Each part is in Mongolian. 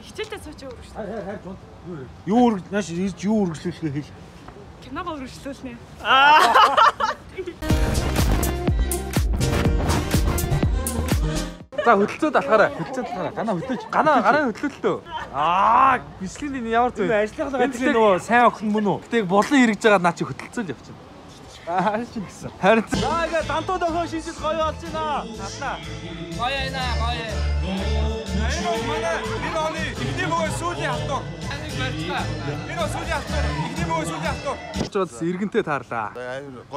Хичээлдээ сууч өргөж. Хайр хайр зунд. Юу өрг нааш ирж юу өргөжлүүлэхээ хэл. Киногоо өргөжлүүлнэ. За хөдөлцөөд алхаарай. Хөдөлцөөд алхаарай. Ганаа хөдлөж. Ганаа ганаа хөдлөлтөө. Аа, бислийн ямар зөв. Ажиллагаа гэдэг чинь нөгөө сайн охин мөн үү? Гэтэ борлон хэрэгж байгаа наа чи хөдөлцөөл явчихна. Аа, чи гэсэн. Харин. За ингээ дантууд охин шийдэл гоё болж байна. Татна. Гоё айна гоё. Энэ бол манай энэ оны ихний мөгөө сүүлийн барьцгаа. Энэ сүүлийн автор. Ихний мөгөө сүүлийн автор. Ч бас иргэнтэй таарлаа.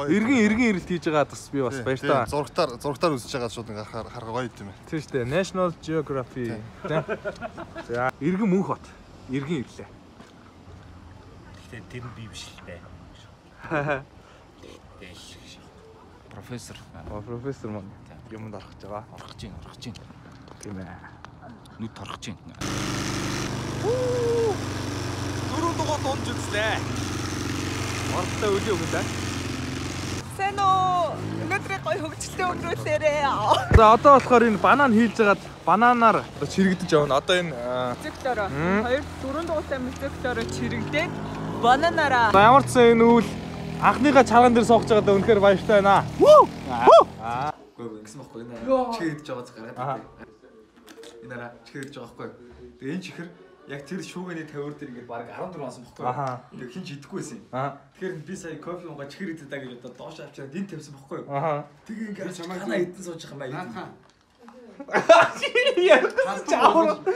Иргэн иргэн ирэлт хийж байгаа бас би бас баяртай. Зургатаар зургатаар үзэж байгаа шууд ингээ харахаар харгаа гоё юм байна. Тийм шүү дээ. National Geography. Тийм. За, иргэн мөнх хот. Иргэн ирлээ. Гэхдээ тэр нь би биш л дээ. Профессор профессор маань юмд орох гэж байгаа. орох чинь орох чинь. Тийм ээ. Нүд торох чинь. Дөрөв дугаар дунд үзлээ. Оролтой үгүй юу гэдэг. Сайн уу? Өнөөдрийг гоё хөвгчлээ өнгөрүүлээрээ. За одоо болохоор энэ банан хийлж хагаад бананаар чирэгдэж явна. Одоо энэ. Мм. Хоёр дөрөв дугаартай мөзөктөрөө чирэгдээд бананаараа. за ямар ч сан энэ үйл анхныхаа чалган дээр сууж байгаадаа үнэхээр баяртай байна. Аа. Үгүй ингэсэн байхгүй энэ чихэр идэж байгаа гаргаад Аа. байдаг. Энэ араа чихэр идэж байгаа байхгүй. Тэгээ энэ чихэр яг тэр шүүгэний тавир дээр ингээд баг 14 онсон байхгүй. Тэгээ хин ч идэхгүй байсан юм. Тэгэхээр би сая кофе унгаа чихэр идэх даа гэж одоо доош авчаад энэ тавьсан байхгүй. Тэгээ ингээд чамаа идэн сууж байгаа юм байна.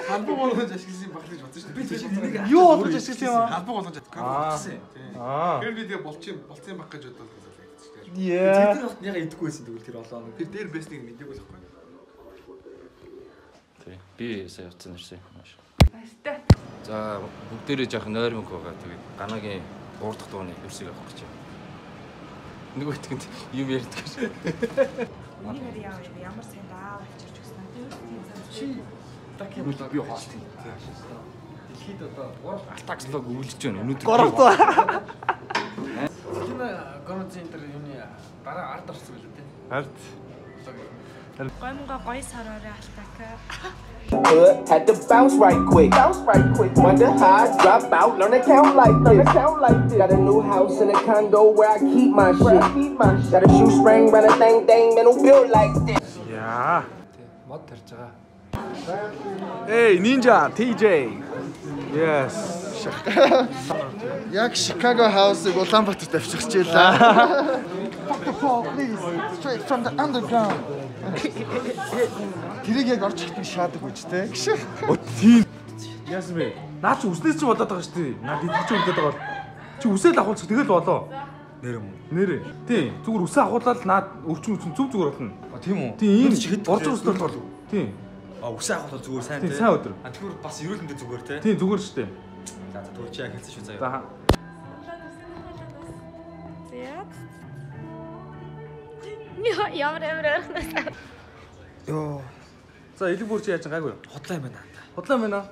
Халбаг болгож ашигласан баг гэж бодсон шүү Би дээ. энийг Юу болгож ашигласан юм аа? Халбаг болгож. Аа. Тэр би тэгээ болчих болцсон баг гэж байсан. Яа. Тэр вахт яга идэхгүй байсан тэгвэл тэр олон. Тэр дээр бэснийг мэдээгүй л байхгүй. Би сая утсан нэрсэн. Маш. Баяртай. За бүгдээрээ жоох нойрмог байгаа. Тэгээд ганагийн уурдах дууны ерсийг авах гэж. Нөгөө итгэнд юм ярьдаг гэж. Энийг яав ямар сайн даав авчирч өгсөн. Чи так юм бол би юм. Дэлхийд одоо 3 Алтакслог үүлж байна. Өнөөдөр Горовтой. Энэ гомцын энэ юуны дараа ард орсон байлаа тий. Харт. Гомго гоё сараараа алтака. Hood, had to bounce right quick. Bounce right quick. Wonder how I drop out, learn to count like this. Count like this. Got a new house and a condo where I keep my shit. I keep my shit. Got a shoestring, run a thing, thing, man, who built like this. Яа. мод тарж байгаа. Эй, Ninja TJ. Yes. Яг Chicago House-ыг Улаанбаатарт авчирч ийлээ. Straight from the underground. Тэрийг яг орж ихтэй шаадаг үуч те. Оо тийм. Яасан бэ? Наа чи үснээс чи бодоод байгаа шүү дээ. Наа идэх чи үлдээд байгаа бол. Чи үсээд авахулчих тэгэл болоо. Нэр юм? Нэрээ. Тийм. Зүгээр үсээ авахулаад наад өрчин өрчин зүв зүгээр болно. А тийм үү? Тийм. чи хэд Орж өстөл бол. Тийм. А үсээ авах бол зүгээр сайн Тийм, тий. сайн өдөр. А тэгвэр бас ерөөлөндөө зүгээр тий. Тийм зүгээр шүү дээ. За за тэгвэл чи яг хэлсэн шүү заяа. За. Зяа. Ямар амар ойрхоноос. Йоо. За элэг бүр чи яаж гайгүй. Хотлоо юм байна. Худлаа мэнэ.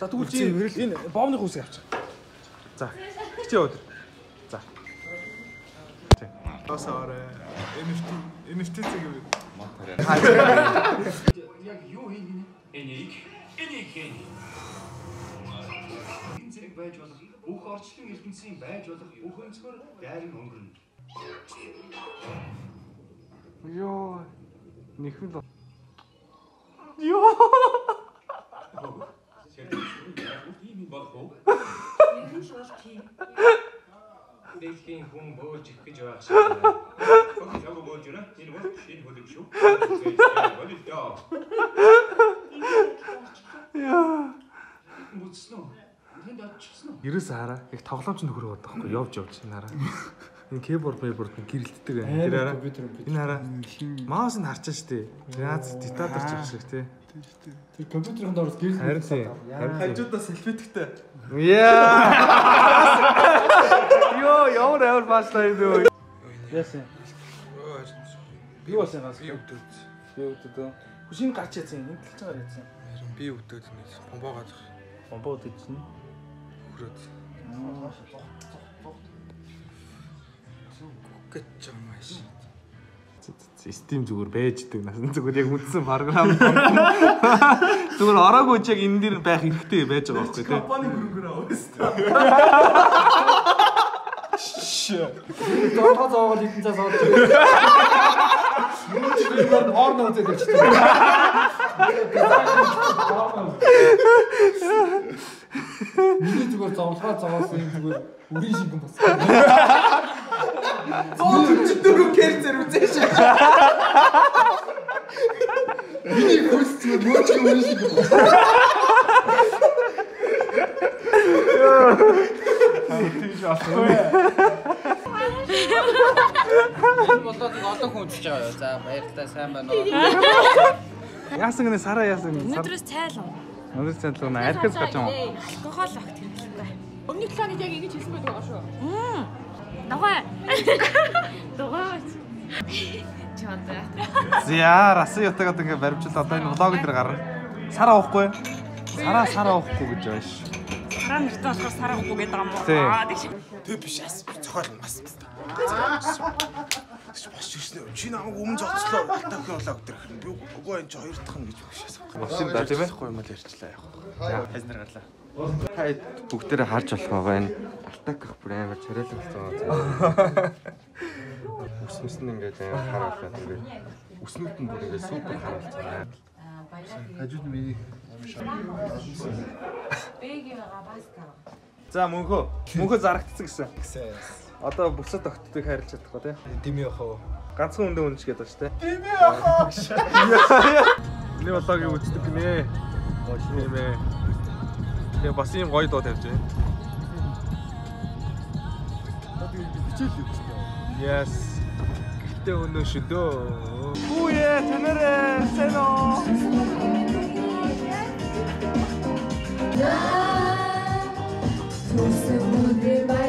За тэгвэл чи энэ боомны хүсийг авчих. За. Хичээ өдөр. За. Тосоорэ. NFT NFT цаг юм. Яг юу хийнэ? Энийг энийг хийнэ. Энэ зэрэг байж болох бүх орчлон ертөнцийн байж болох бүх өнцгөр дайран өнгөрнө. Йоо. Нэхэн л. Уу? Дэлхийн хүн бөөлж их гэж байх шиг байна. Окей, яг бөөлж байна. Энэ бол энэ хөлөг шүү. Болил доо. Яа. Мөцсөн үү? Тэнд очсон уу? Ерөөс хараа. Яг тоглоомч нөхөр байдаг байхгүй явж явж хараа. Энэ keyboard keyboard нь гэрэлтдэг байна. Тэр хараа. Энэ хараа. Маус нь харчаа штэ. Яац диктатор ч байх шиг тий. Тэр компьютерын доороос гэрэл Харин хажуудаа селфитгтэй. Яа. Йоо, ямар амар баачлаа юм бэ? Яасан. Би бас яагаас. Би өдөөд. Би өдөө. Хүшин гарч яцсан. Энэ талч байгаа яцсан. Би өдөөд нэг бомбоо газар Бомбоо дэжсэн. хүрээд. Гэж юм ааш. Steam зүгээр байждаг насан зүгээр яг үндсэн програм. Зүгээр ороогүй ч яг энэ дэр байх хэрэгтэй байж байгаа байхгүй тий. Компани хөрөнгөөр аваа Зоолгоо зоогоо хэдэн цаас аваад байгаа. Юу ч юм порно үзээд очсон. Миний зүгээр зовлогоо зовоосон юм зүгээр үрийн шиг юм бас. 144 кэрцэр үзээш. Миний хөлс зүгээр мөөч юм шиг байна. Болоод одоо хүн үзэж байгаа юу? За баярлалаа сайн байна уу? Яасан гэнэ сараа яасан гэнэ. Өнөөдрөөс цайлан. Өнөөдөр цаалаа на архис гаж юм. Алкогол авах хэрэглэхгүй. Өмнөх 7 хоног яг ингэж хэлсэн байдаг байгаа шүү. Дугаа. Дугаа. Чи одоо. За расан ятагаад ингээ баримжил одоо энэ влог дээр гарна. Сараа уухгүй. Сараа сараа уухгүй гэж байна ш. Сараа нэртэй болохоор сараа уугүй гэдэг юм уу? Аа тийш. Тэг биш яс. Цохол бас. Бас юуснэ. Чи намайг өмнө зоцлоо. Дахин болоо өдр хэрэг. Би үгүй энэ чи хоёр дахь нь гэж багшаас. Машин да тийм. Байхгүй юм л ярьчлаа яг. За хайзнар гарлаа. Та бүгдээрээ харж болох байгаа энэ алтак гэх бүр амар царайлаг болсон мус нь ингээд амар хараалаад ингээд үснүүд нь бүр ингээд супер хараалцсан. Хажууд миний За мөнхөө. Мөнхөө зарагдсан гэсэн. Одоо бүсэд тогтдгийг хайрлаж чадахгүй тий. Дими яхаа. Ганцхан үндэ үнэж гээд байна шүү тий. Дими яхаа. Миний влогийг үздэг гинэ. Гош нэмэ. Тэгээ бас ийм гоё дуу тавьж байна. Хичээл гэсэн. Yes. Гэхдээ өнөө шөдөө. Хүүе? Төсөв өдрийн баярын